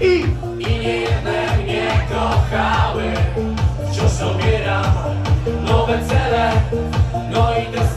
I, I nie jedne mnie kochały. Wciąż obieram nowe cele. No i te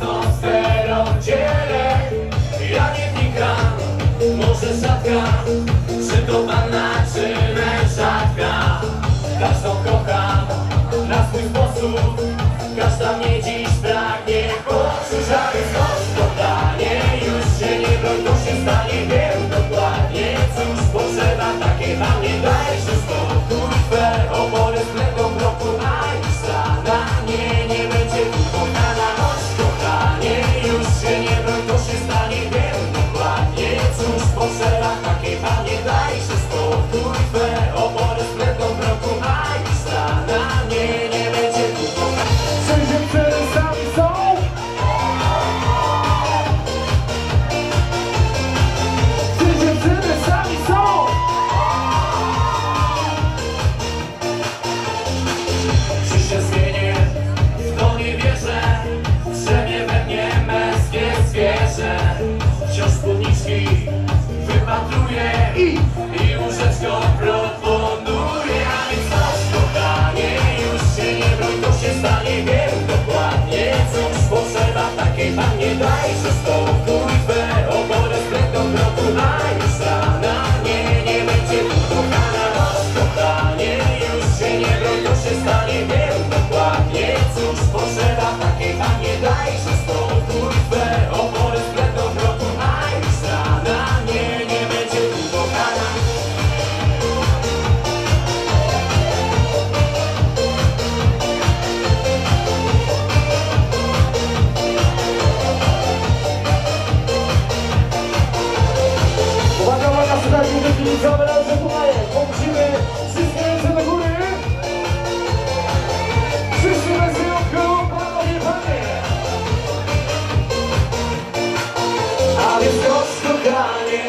highway. A więc chodź kochanie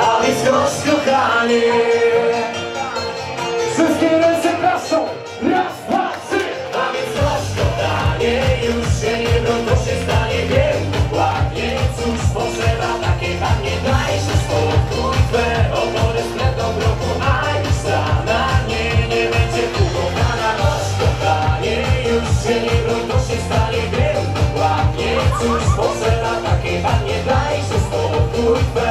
A więc chodź kochanie Both